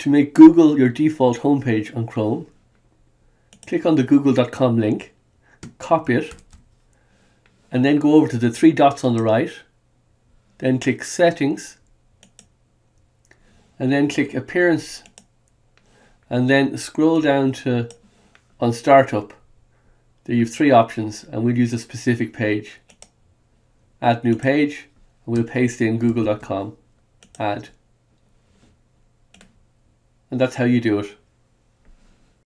to make Google your default homepage on Chrome, click on the google.com link, copy it, and then go over to the three dots on the right, then click Settings, and then click Appearance, and then scroll down to on Startup. There you have three options, and we'll use a specific page. Add new page, and we'll paste in google.com, add. And that's how you do it.